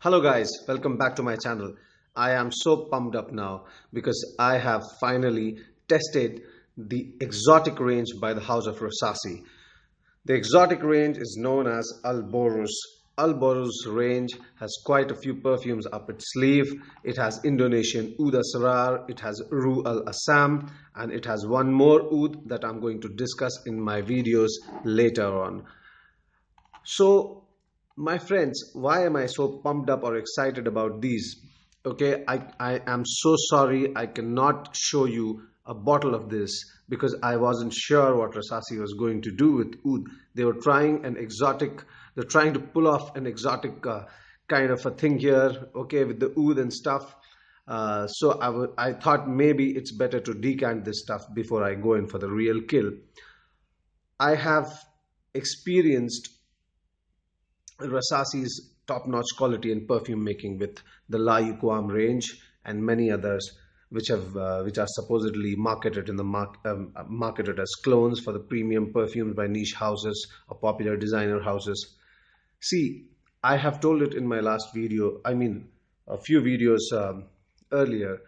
Hello guys, welcome back to my channel. I am so pumped up now because I have finally tested the exotic range by the house of Rasasi. The exotic range is known as Al Boruzz. Alboruz range has quite a few perfumes up its sleeve. It has Indonesian Oud Asrar, it has Rue Al Assam, and it has one more oud that I'm going to discuss in my videos later on. So my friends why am i so pumped up or excited about these? Okay i i am so sorry i cannot show you a bottle of this because i wasn't sure what rasasi was going to do with oud. They were trying an exotic they're trying to pull off an exotic uh, kind of a thing here okay with the oud and stuff. Uh, so I, I thought maybe it's better to decant this stuff before i go in for the real kill. I have experienced Rasasi's top-notch quality in perfume making with the La Yuqawam range and many others which have uh, which are supposedly marketed in the mark, um, marketed as clones for the premium perfumes by niche houses or popular designer houses. See, I have told it in my last video. I mean, a few videos um, earlier.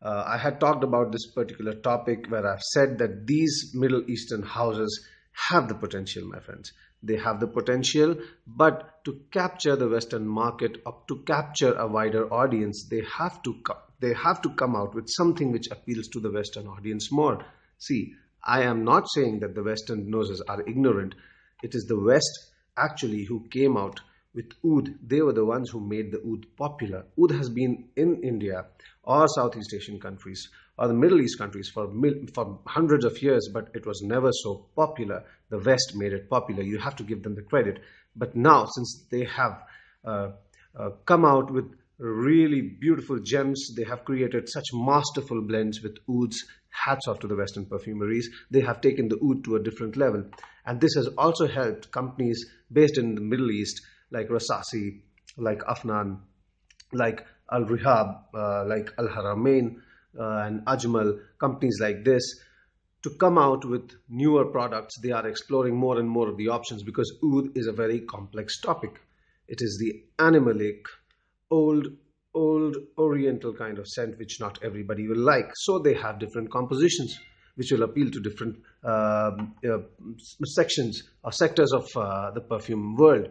Uh, I had talked about this particular topic where I've said that these Middle Eastern houses have the potential, my friends they have the potential but to capture the western market or to capture a wider audience they have to they have to come out with something which appeals to the western audience more. See i am not saying that the western noses are ignorant. It is the west actually who came out with oud they were the ones who made the oud popular oud has been in india or southeast asian countries or the Middle East countries for, for hundreds of years, but it was never so popular. The West made it popular. You have to give them the credit. But now, since they have uh, uh, come out with really beautiful gems, they have created such masterful blends with ouds. Hats off to the Western perfumeries. They have taken the oud to a different level. And this has also helped companies based in the Middle East like Rasasi, like Afnan, like Al Rihab, uh, like Al Haramain, uh, and Ajmal, companies like this, to come out with newer products, they are exploring more and more of the options because oud is a very complex topic. It is the animalic, old, old oriental kind of scent which not everybody will like. So they have different compositions which will appeal to different uh, uh, sections or sectors of uh, the perfume world.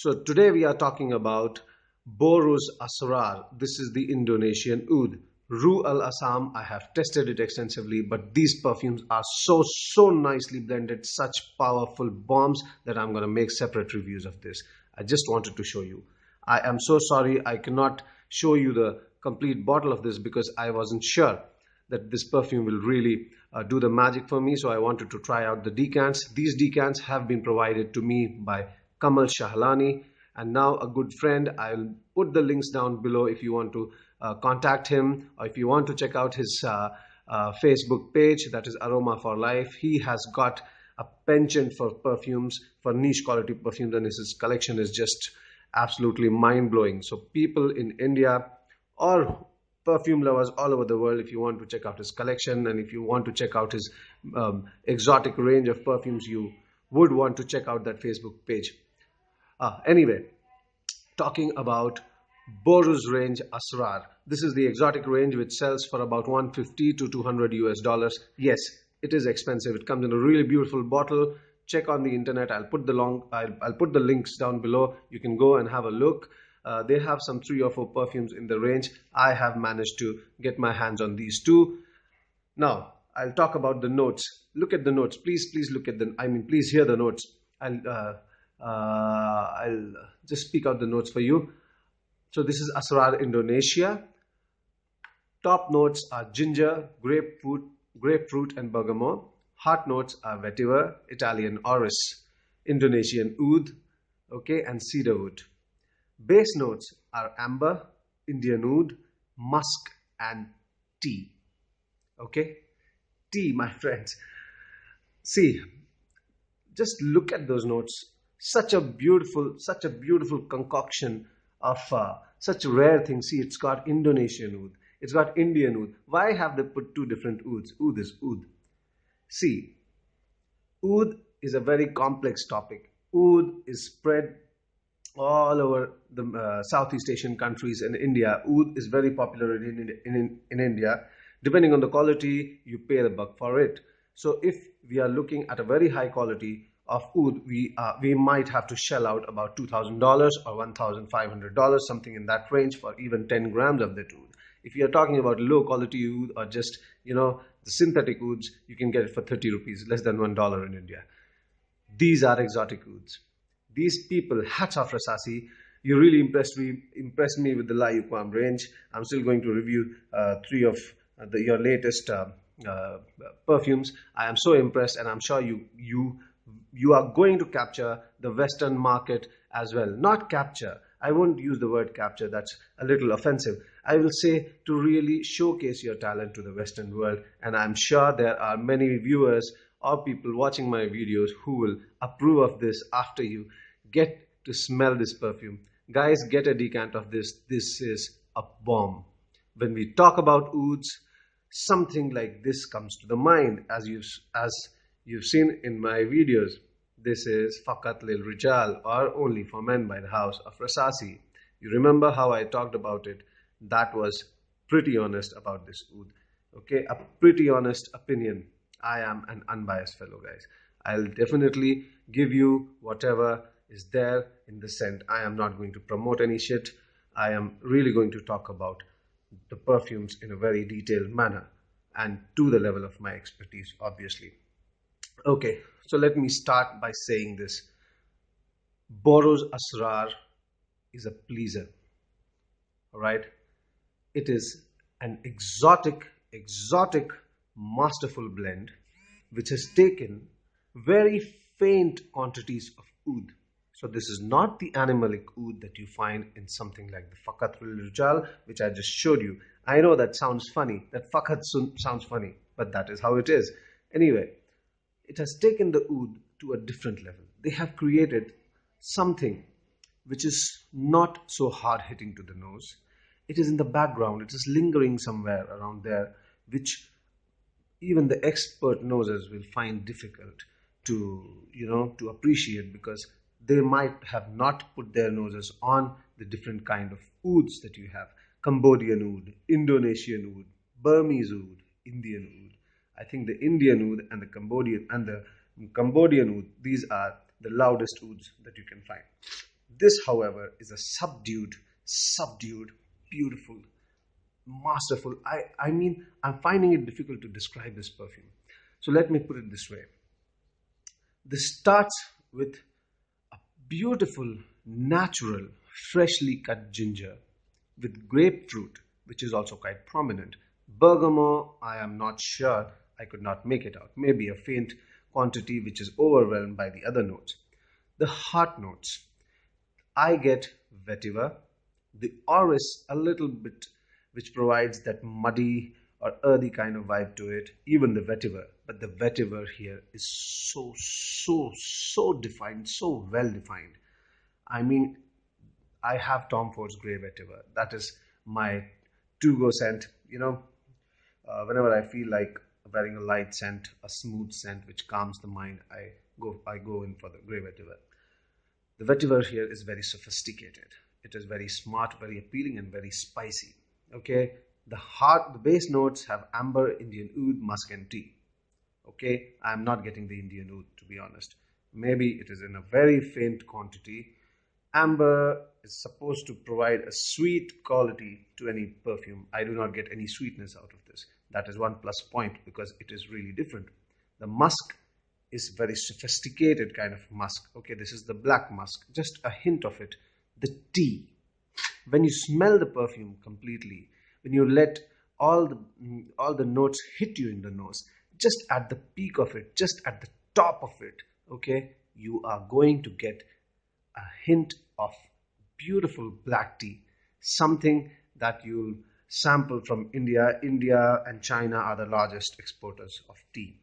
So today we are talking about Boruzz Asrar. This is the Indonesian oud. Ru Al Assam, I have tested it extensively, but these perfumes are so, so nicely blended, such powerful bombs that I'm going to make separate reviews of this. I just wanted to show you. I am so sorry I cannot show you the complete bottle of this because I wasn't sure that this perfume will really uh, do the magic for me. So I wanted to try out the decants. These decants have been provided to me by Kamal Shahlani. And now a good friend. I'll put the links down below if you want to uh, contact him or if you want to check out his uh, uh, Facebook page that is Aroma for Life. He has got a penchant for perfumes for niche quality perfumes and his collection is just absolutely mind-blowing. So people in India or perfume lovers all over the world if you want to check out his collection and if you want to check out his um, exotic range of perfumes you would want to check out that Facebook page uh, anyway talking about Boruzz range Asrar. This is the exotic range which sells for about 150 to 200 US dollars. Yes, it is expensive. It comes in a really beautiful bottle. Check on the internet. I'll put the long I'll, I'll put the links down below. You can go and have a look. Uh, they have some three or four perfumes in the range. I have managed to get my hands on these two. Now, I'll talk about the notes. Look at the notes. Please, please look at the, I mean, please hear the notes. I'll, uh, Uh, I'll just speak out the notes for you. So this is Asrar Indonesia. Top notes are ginger, grapefruit, grapefruit and bergamot. Heart notes are vetiver, Italian orris, Indonesian oud, okay, and cedarwood. Base notes are amber, Indian oud, musk, and tea. Okay, tea, my friends. See, just look at those notes. Such a beautiful, such a beautiful concoction of uh, such rare things. See, it's got Indonesian oud, it's got Indian oud. Why have they put two different ouds? Oud is oud. See, oud is a very complex topic. Oud is spread all over the uh, Southeast Asian countries and India. Oud is very popular in, in, in, in India. Depending on the quality, you pay the buck for it. So if we are looking at a very high quality of oud, we, uh, we might have to shell out about $2,000 or $1,500, something in that range for even 10 grams of that oud. If you are talking about low quality oud or just, you know, the synthetic ouds, you can get it for 30 rupees, less than $1 in India. These are exotic ouds. These people, hats off Rasasi, you really impressed me, impressed me with the La Yuqawam range. I'm still going to review uh, three of uh, the, your latest uh, uh, perfumes. I am so impressed, and I'm sure you you you are going to capture the Western market as well. Not capture. I won't use the word capture. That's a little offensive. I will say to really showcase your talent to the Western world, and I'm sure there are many viewers or people watching my videos who will approve of this after you get to smell this perfume. Guys, get a decant of this. This is a bomb. When we talk about ouds, something like this comes to the mind as you as you've seen in my videos. This is Faqat Lil Rijal or Only for Men by the House of Rasasi. You remember how I talked about it? That was pretty honest about this oud. Okay, a pretty honest opinion. I am an unbiased fellow, guys. I'll definitely give you whatever is there in the scent. I am not going to promote any shit. I am really going to talk about the perfumes in a very detailed manner and to the level of my expertise, obviously. Okay, so let me start by saying this. Boruzz Asrar is a pleaser. All right, it is an exotic, exotic, masterful blend which has taken very faint quantities of oud so this is not the animalic oud that you find in something like the Faqat Rijal, which I just showed you. I know that sounds funny. That Faqat sounds funny, but that is how it is. Anyway, it has taken the oud to a different level. They have created something which is not so hard hitting to the nose. It is in the background. It is lingering somewhere around there, which even the expert noses will find difficult to, you know, to appreciate because they might have not put their noses on the different kind of ouds that you have. Cambodian oud, Indonesian oud, Burmese oud, Indian oud. I think the Indian oud and the Cambodian and the Cambodian oud, these are the loudest ouds that you can find. This, however, is a subdued, subdued, beautiful, masterful. I, I mean, I'm finding it difficult to describe this perfume. So let me put it this way. This starts with a beautiful, natural, freshly cut ginger with grapefruit, which is also quite prominent. Bergamot, I am not sure, I could not make it out. Maybe a faint quantity which is overwhelmed by the other notes. The heart notes, I get vetiver, the orris a little bit, which provides that muddy or earthy kind of vibe to it, even the vetiver. But the vetiver here is so, so, so defined, so well defined. I mean, I have Tom Ford's Grey Vetiver. That is my to-go scent. You know, uh, whenever I feel like wearing a light scent, a smooth scent which calms the mind, I go, I go in for the Grey Vetiver. The vetiver here is very sophisticated. It is very smart, very appealing, and very spicy. Okay, the heart, the base notes have amber, Indian oud, musk, and tea. Okay, I am not getting the Indian oud to be honest. Maybe it is in a very faint quantity. Amber is supposed to provide a sweet quality to any perfume. I do not get any sweetness out of this. That is one plus point because it is really different. The musk is very sophisticated kind of musk. Okay, this is the black musk. Just a hint of it. The tea. When you smell the perfume completely, when you let all the mm, all the notes hit you in the nose just at the peak of it just at the top of it okay you are going to get a hint of beautiful black tea something that you'll sample from india india and china are the largest exporters of tea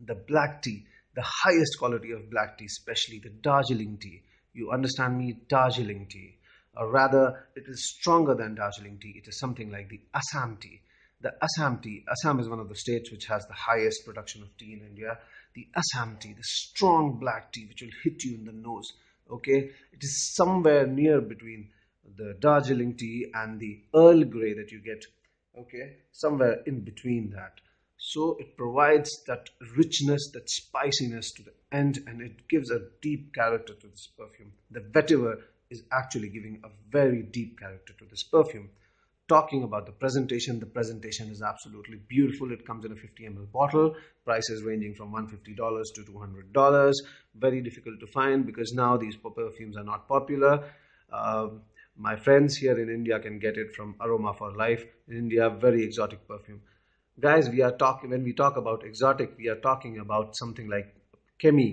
the black tea the highest quality of black tea especially the darjeeling tea you understand me darjeeling tea or rather it is stronger than Darjeeling tea. It is something like the Assam tea. The Assam tea, Assam is one of the states which has the highest production of tea in India. The Assam tea, the strong black tea which will hit you in the nose. Okay, it is somewhere near between the Darjeeling tea and the Earl Grey that you get. Okay, somewhere in between that. So it provides that richness, that spiciness to the end, and it gives a deep character to this perfume. The vetiver is actually giving a very deep character to this perfume talking about the presentation the presentation is absolutely beautiful it comes in a 50 ml bottle prices ranging from $150 to $200 very difficult to find because now these perfumes are not popular um, my friends here in india can get it from aroma for life in india very exotic perfume guys we are talking when we talk about exotic we are talking about something like chemi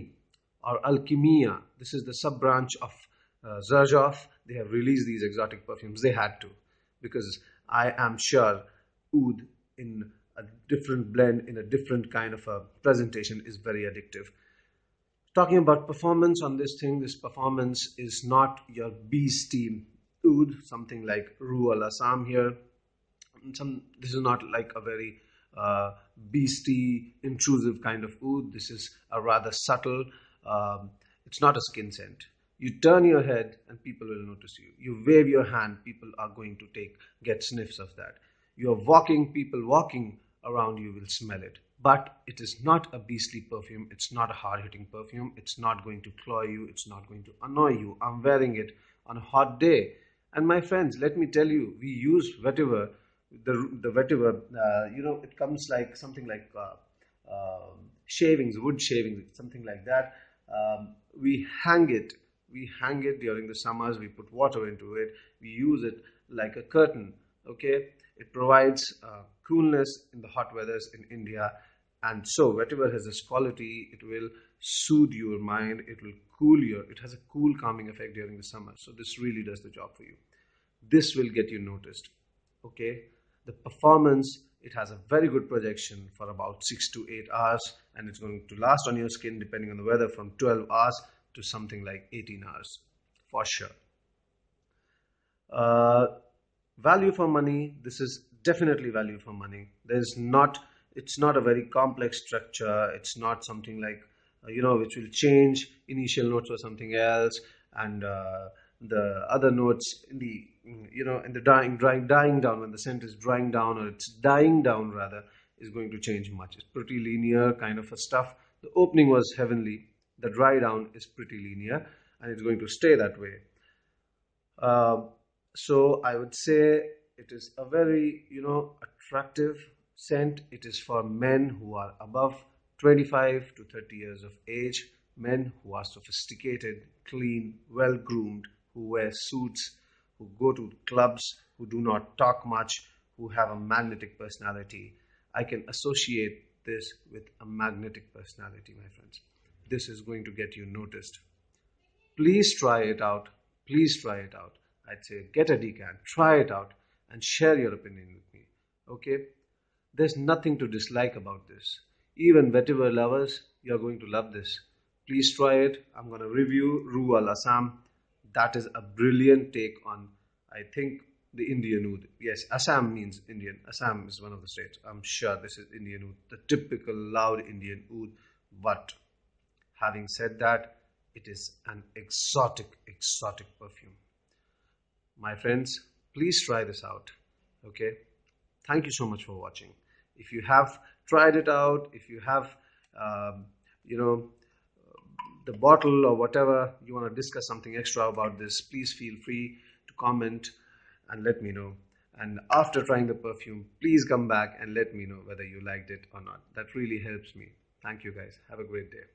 or alchemia this is the sub branch of uh. They have released these exotic perfumes. They had to because I am sure oud in a different blend, in a different kind of a presentation is very addictive. Talking about performance on this thing, this performance is not your beastie oud, something like Rue al Assam here. Some, this is not like a very uh, intrusive kind of oud. This is a rather subtle, um, it's not a skin scent. You turn your head and people will notice you. You wave your hand people are going to take get sniffs of that. You're walking people walking around you will smell it. But it is not a beastly perfume. It's not a hard-hitting perfume. It's not going to cloy you. It's not going to annoy you. I'm wearing it on a hot day and my friends let me tell you we use vetiver the, the vetiver uh, you know it comes like something like uh, uh, shavings wood shavings something like that. Um, we hang it we hang it during the summers we put water into it we use it like a curtain okay? It provides uh, coolness in the hot weathers in india. And so whatever has this quality it will soothe your mind it will cool your it has a cool calming effect during the summer so this really does the job for you this will get you noticed okay the performance it has a very good projection for about 6 to 8 hours and it's going to last on your skin depending on the weather from 12 hours to something like 18 hours for sure. Uh, value for money, this is definitely value for money. There's not, it's not a very complex structure. It's not something like, you know, which will change initial notes or something else. And uh, the other notes in the, you know, in the dying, drying, dying down, when the scent is drying down or it's dying down rather, is going to change much. It's pretty linear kind of a stuff. The opening was heavenly the dry down is pretty linear and it's going to stay that way. Uh, so I would say it is a very, you know, attractive scent. It is for men who are above 25 to 30 years of age, men who are sophisticated, clean, well groomed, who wear suits, who go to clubs, who do not talk much, who have a magnetic personality. I can associate this with a magnetic personality, my friends this is going to get you noticed. Please try it out. Please try it out. I'd say get a decan, try it out, and share your opinion with me. Okay? There's nothing to dislike about this. Even vetiver lovers, you're going to love this. Please try it. I'm going to review Rue al Assam. That is a brilliant take on, I think, the Indian oud. Yes, Assam means Indian. Assam is one of the states. I'm sure this is Indian oud, the typical loud Indian oud. But Having said that, it is an exotic, exotic perfume. My friends, please try this out. Okay. Thank you so much for watching. If you have tried it out, if you have, um, you know, the bottle or whatever, you want to discuss something extra about this, please feel free to comment and let me know. And after trying the perfume, please come back and let me know whether you liked it or not. That really helps me. Thank you guys. Have a great day.